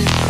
again.